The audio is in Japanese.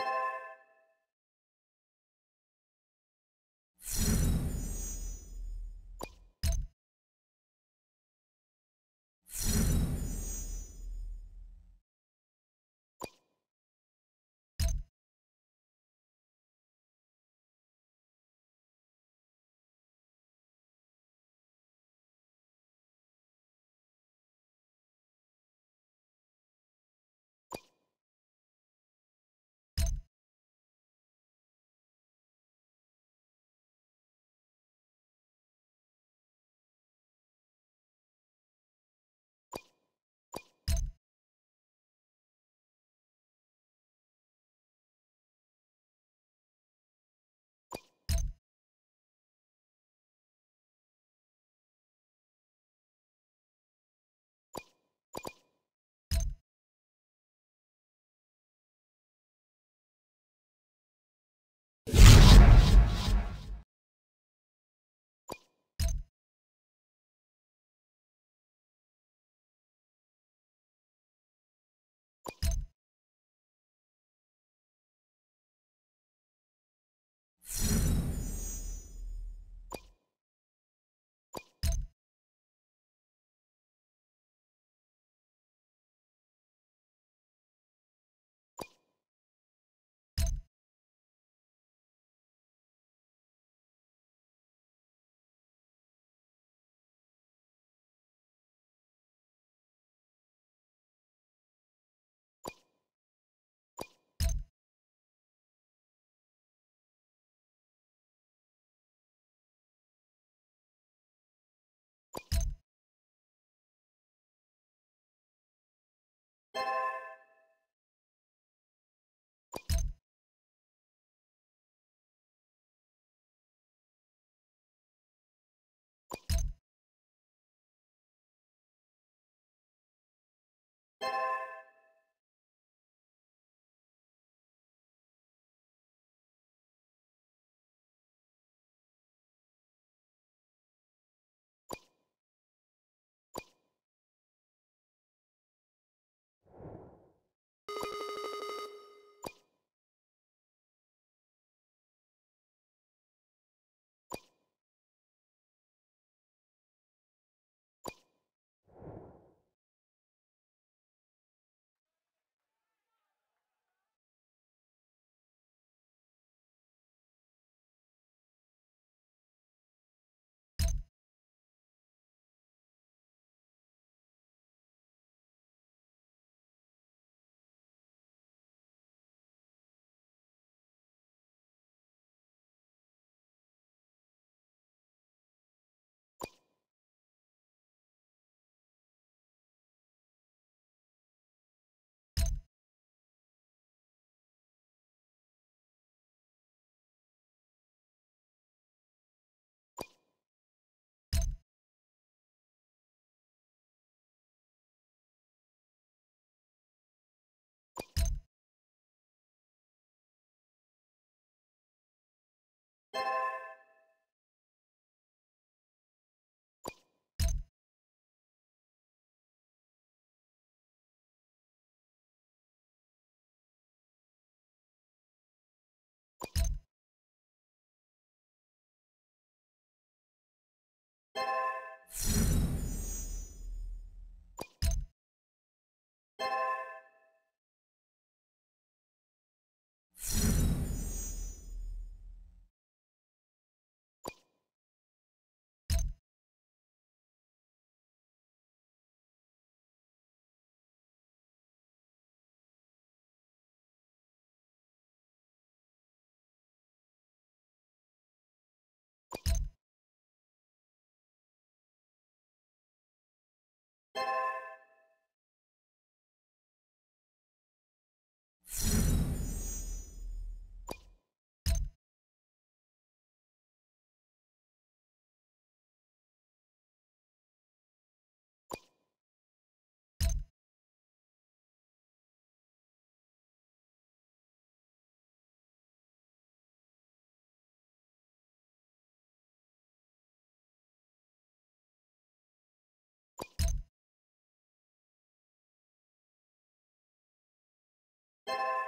you you you